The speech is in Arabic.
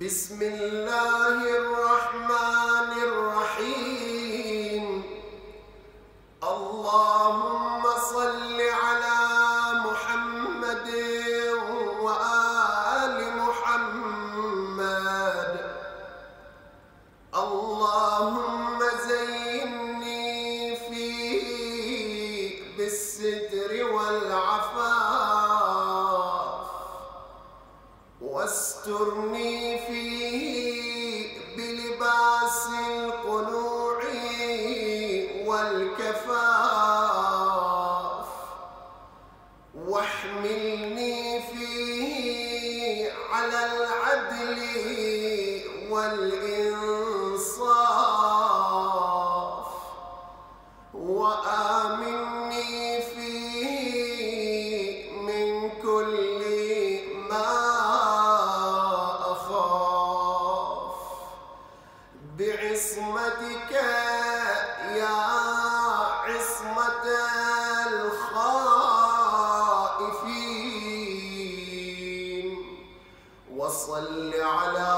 بسم الله الرحمن الرحيم. اللهم صل على محمد وآل محمد. اللهم زيني فيه بالستر واسترني فيه بلباس القنوع والكفاف واحملني فيه على العدل بعصمتك يا عصمة الخائفين. وصل على